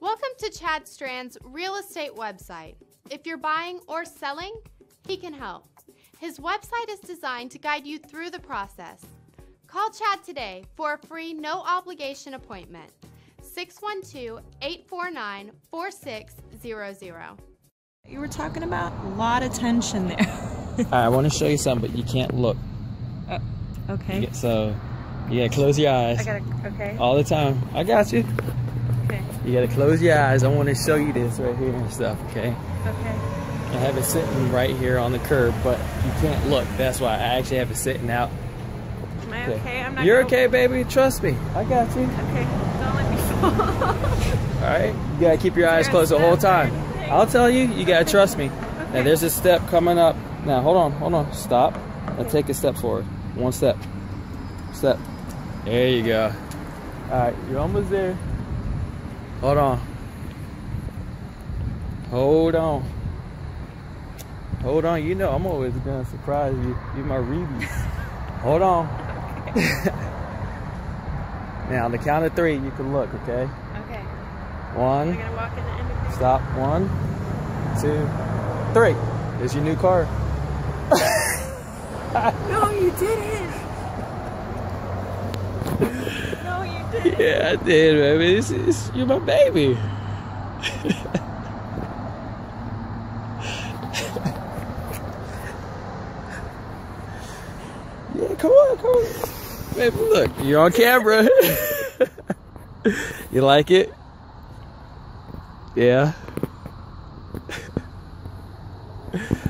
Welcome to Chad Strand's real estate website. If you're buying or selling, he can help. His website is designed to guide you through the process. Call Chad today for a free no obligation appointment. 612 849 4600. You were talking about a lot of tension there. I want to show you something, but you can't look. Uh, okay. Yeah, So you gotta close your eyes I gotta. Okay. all the time. I got you. You gotta close your eyes. I want to show you this right here and stuff. Okay. Okay. I have it sitting right here on the curb, but you can't look. That's why I actually have it sitting out. Am I okay? I'm not. You're okay, baby. Trust me. I got you. Okay. Don't let me fall. All right. You gotta keep your eyes closed the whole time. I'll tell you. You gotta trust me. Okay. Now there's a step coming up. Now hold on, hold on. Stop. Now take a step forward. One step. Step. There you go. All right, you're almost there. Hold on. Hold on. Hold on. You know I'm always gonna surprise you. You my Reebies. Hold on. now on the count of three, you can look. Okay. Okay. One. We're gonna walk in the end of Stop. One, two, three. There's your new car. No, you didn't no, you did Yeah, I did, baby. It's, it's, you're my baby. yeah, come on, come on. Baby, look, you're on camera. you like it? Yeah.